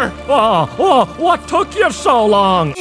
Oh, oh, what took you so long?